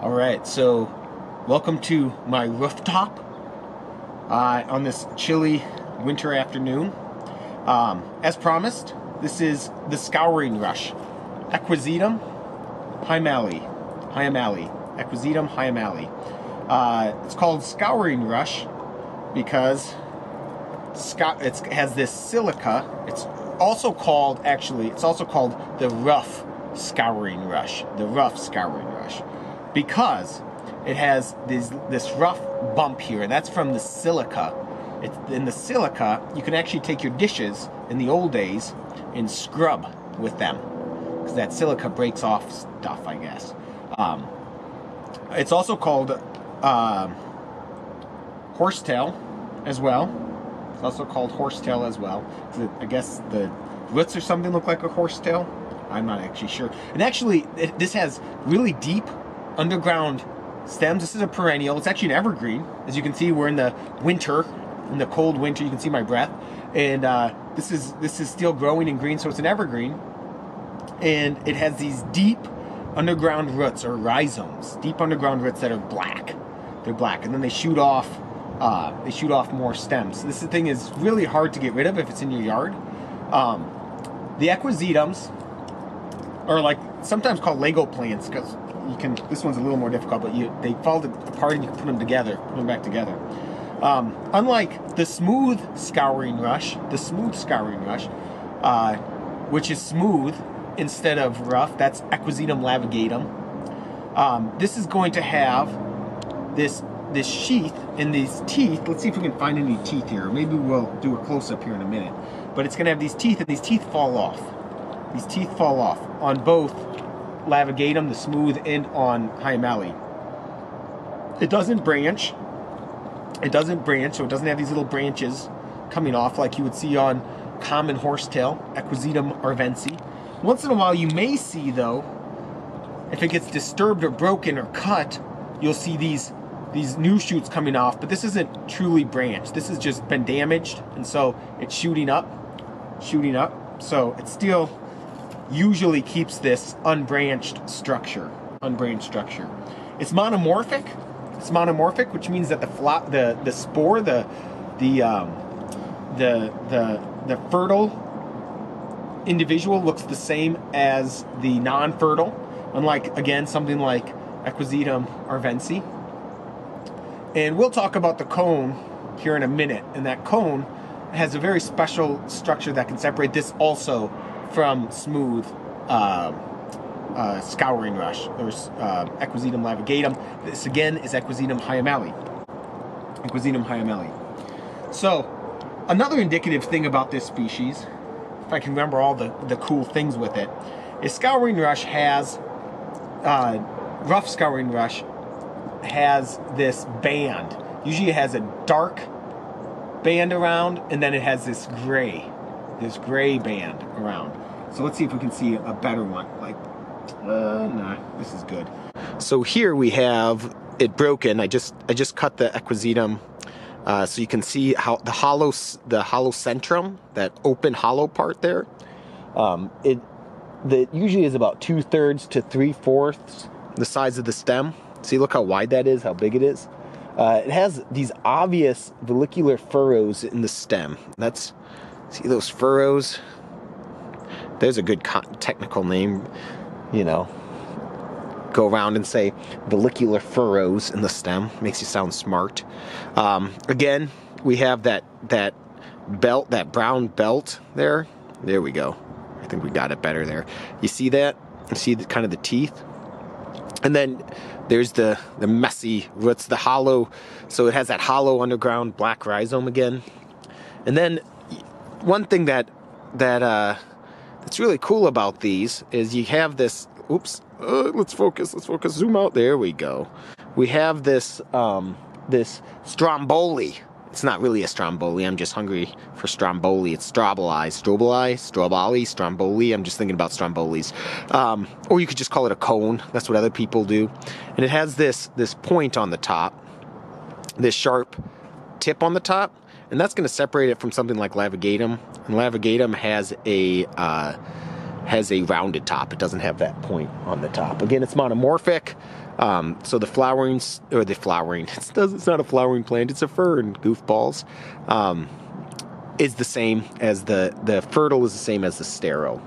All right, so welcome to my rooftop uh, on this chilly winter afternoon. Um, as promised, this is the scouring rush. Equisetum hyemale. Hyemale. Equisetum hyemale. Uh, it's called scouring rush because it has this silica. It's also called, actually, it's also called the rough scouring rush. The rough scouring rush because it has this, this rough bump here, and that's from the silica. It's, in the silica, you can actually take your dishes in the old days and scrub with them because that silica breaks off stuff, I guess. Um, it's also called uh, horsetail as well. It's also called horsetail as well. I guess the roots or something look like a horsetail. I'm not actually sure. And actually, it, this has really deep underground stems. This is a perennial. It's actually an evergreen. As you can see, we're in the winter, in the cold winter. You can see my breath, and uh, this is this is still growing in green, so it's an evergreen, and it has these deep underground roots or rhizomes, deep underground roots that are black. They're black, and then they shoot off. Uh, they shoot off more stems. This thing is really hard to get rid of if it's in your yard. Um, the equisetums are like sometimes called Lego plants because you can. This one's a little more difficult, but you they fall apart and you can put them together, put them back together. Um, unlike the smooth scouring rush, the smooth scouring rush, uh, which is smooth instead of rough, that's Equisetum laevigatum. Um, this is going to have this this sheath and these teeth. Let's see if we can find any teeth here. Maybe we'll do a close up here in a minute. But it's going to have these teeth, and these teeth fall off. These teeth fall off on both laevigatum, the smooth, end on hyemale. It doesn't branch. It doesn't branch, so it doesn't have these little branches coming off like you would see on common horsetail, Equisetum arvense. Once in a while, you may see, though, if it gets disturbed or broken or cut, you'll see these these new shoots coming off, but this isn't truly branched. This has just been damaged, and so it's shooting up, shooting up. So it's still usually keeps this unbranched structure. Unbranched structure. It's monomorphic. It's monomorphic, which means that the the the spore, the the um, the the the fertile individual looks the same as the non-fertile. Unlike again something like Equisetum arvense. And we'll talk about the cone here in a minute. And that cone has a very special structure that can separate this also from smooth uh, uh, scouring rush. or uh, Equisetum laevigatum. This again is Equisetum hyemale. Equisetum hyemale. So, another indicative thing about this species, if I can remember all the, the cool things with it, is scouring rush has, uh, rough scouring rush has this band. Usually it has a dark band around, and then it has this gray this gray band around. So let's see if we can see a better one. Like, uh, nah, this is good. So here we have it broken. I just I just cut the equisetum, uh, so you can see how the hollow the hollow centrum, that open hollow part there. Um, it that usually is about two thirds to three fourths the size of the stem. See, look how wide that is, how big it is. Uh, it has these obvious follicular furrows in the stem. That's See those furrows? There's a good technical name, you know. Go around and say follicular furrows in the stem. Makes you sound smart. Um, again, we have that that belt, that brown belt there. There we go. I think we got it better there. You see that? You see the, kind of the teeth? And then there's the, the messy roots, the hollow. So it has that hollow underground black rhizome again. And then one thing that that uh, that's really cool about these is you have this. Oops. Uh, let's focus. Let's focus. Zoom out. There we go. We have this um, this stromboli. It's not really a stromboli. I'm just hungry for stromboli. It's strobili, strobili, strobili, stromboli. I'm just thinking about strombolis. Um, or you could just call it a cone. That's what other people do. And it has this this point on the top, this sharp tip on the top and that's going to separate it from something like laevigatum. And laevigatum has a uh, has a rounded top. It doesn't have that point on the top. Again, it's monomorphic. Um, so the flowering, or the flowering, it's, it's not a flowering plant, it's a fern, goofballs, um, is the same as the, the fertile is the same as the sterile.